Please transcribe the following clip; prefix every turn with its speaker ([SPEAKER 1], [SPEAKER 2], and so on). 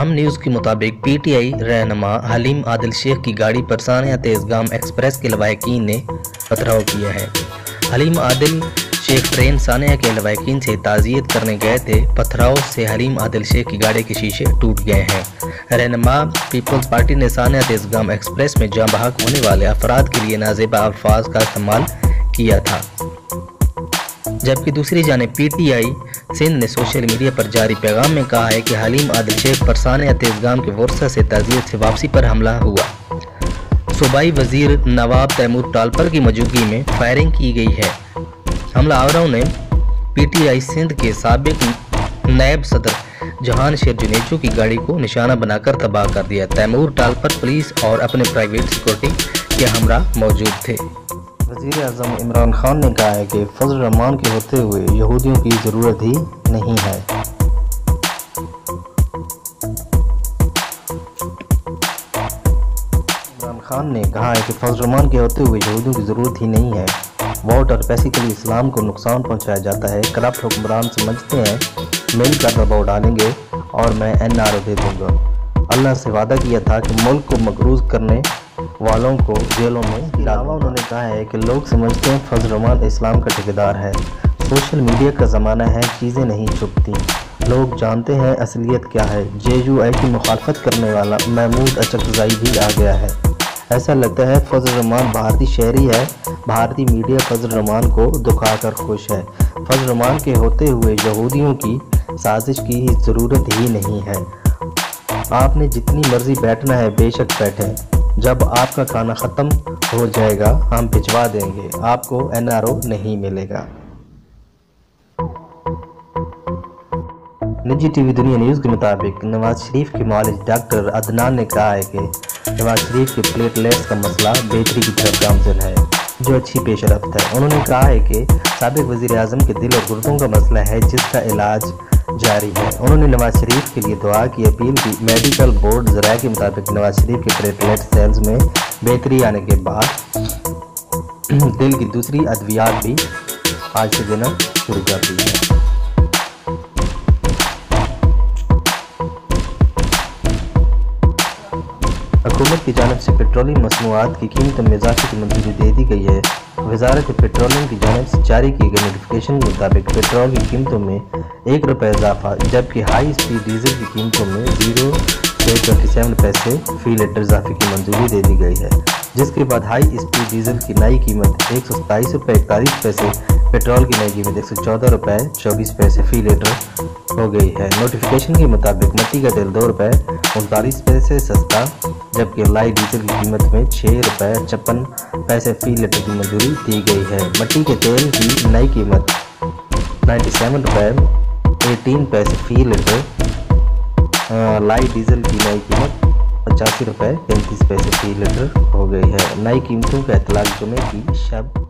[SPEAKER 1] ہم نیوز کے مطابق پی ٹی آئی رہنما حلیم عادل شیخ کی گاڑی پر سانحہ تیزگام ایکسپریس کے لوائقین نے پتھراؤ کیا ہے۔ حلیم عادل شیخ ٹرین سانحہ کے لوائقین سے تعزیت کرنے گئے تھے، پتھراؤ سے حلیم عادل شیخ کی گاڑی کے شیشے ٹوٹ گئے ہیں۔ رہنما پیپلز پارٹی نے سانحہ تیزگام ایکسپریس میں جاں بحق ہونے والے افراد کے لیے نازیبہ الفاظ کا استعمال کیا تھا۔ جبکہ دوسری جانب پی ٹی آئی سندھ نے سوشل میڈیا پر جاری پیغام میں کہا ہے کہ حلیم عادل شیخ پر سانحہ تیزگام کے ورثہ سے تعزیت سے واپسی پر حملہ ہوا۔ صوبائی وزیر نواب تیمور ٹالپر کی موجودگی میں فائرنگ کی گئی ہے۔ حملہ آوروں نے پی ٹی آئی سندھ کے سابق نیب صدر جہان شیر جنیچو کی گاڑی کو نشانہ بنا کر تباہ کر دیا۔ تیمور ٹالپر پولیس اور اپنے پرائیویٹ سیکورٹی کے ہمراہ موجود تھے۔ وزیر اعظم عمران خان نے کہا ہے کہ فضل الرحمان کے ہوتے ہوئے یہودیوں کی ضرورت ہی نہیں ہے۔ عمران خان نے کہا ہے کہ فضل الرحمان کے ہوتے ہوئے یہودیوں کی ضرورت ہی نہیں ہے۔ ووٹ اور بیسیکلی اسلام کو نقصان پہنچایا جاتا ہے۔ کرپٹ حکمران سمجھتے ہیں۔ مل کر دباؤ ڈالیں گے اور میں این آر او دے دوں گا۔ اللہ سے وعدہ کیا تھا کہ ملک کو مقروض کرنے والوں کو جیلوں میں علاوہ انہوں نے کہا ہے کہ لوگ سمجھتے ہیں فضل رحمان اسلام کا ٹھیکیدار ہے۔ سوشل میڈیا کا زمانہ ہے چیزیں نہیں چھپتی۔ لوگ جانتے ہیں اصلیت کیا ہے۔ جے یو آئی کی مخالفت کرنے والا محمود اچکزائی بھی آ گیا ہے۔ ایسا لگتا ہے فضل رحمان بھارتی شہری ہے۔ بھارتی میڈیا فضل رحمان کو دکھا کر خوش ہے۔ فضل رحمان کے ہوتے ہوئے یہودیوں کی سازش کی ضرورت ہی نہیں ہے۔ آپ نے جتنی مرضی بیٹھنا ہے بے شک بیٹھیں۔ جب آپ کا کھانا ختم ہو جائے گا، ہم بھجوا دیں گے، آپ کو این آر او نہیں ملے گا۔ نجی ٹی وی دنیا نیوز کے مطابق، نواز شریف کے معالج ڈاکٹر عدنان نے کہا ہے کہ نواز شریف کے پلیٹ لیٹس کا مسئلہ بہتری کی طرف گامزن ہے، جو اچھی پیش رفت ہے۔ انہوں نے کہا ہے کہ سابق وزیر اعظم کے دل اور گردوں کا مسئلہ ہے، جس کا علاج جاری ہے انہوں نے نواز شریف کے لیے دعا کی، اپیل کی۔ میڈیکل بورڈ ذرائع کے مطابق نواز شریف کے پلیٹلیٹ سیلز میں بہتری آنے کے بعد دل کی دوسری ادویات بھی آج سے دینا شروع کر دی ہے حکومت کی جانب سے پیٹرولیم مصنوعات کی قیمت میں اضافے کی منظوری دے دی گئی ہے۔ وزارت پیٹرولیم کی جانب سے جاری کیے گئے نوٹیفکیشن کے مطابق پیٹرول کی قیمتوں میں ایک روپے اضافہ، جبکہ ہائی سپیڈ ڈیزل کی قیمتوں میں زیرو سے ٹوئنٹی سیون پیسے فی لیٹر اضافے کی منظوری دے دی گئی ہے، جس کے بعد ہائی اسپیڈ ڈیزل کی نئی قیمت ایک سو ستائیس روپے اکتالیس پیسے پیٹرول کی نئی قیمت ایک سو چودہ روپے، چوبیس پیسے فی لیٹر ہو گئی ہے۔ نوٹیفیکیشن کے مطابق مٹی کا تیل دو روپے، انتالیس پیسے سستا، جبکہ لائی ڈیزل کی قیمت میں چھ روپے چھپن پیسے فی لیٹر کی منظوری دی گئی ہے۔ مٹی کے تیل کی نئی قیمت نائنٹی سیون روپے، ایٹین پیسے فی لیٹر۔ لائی ڈیزل کی نئی قیمت، پچاسی روپے، پینتیس پیسے فی لیٹر ہو گئی ہے۔ نئی قیمتوں کا اطلاق جمعے کی شب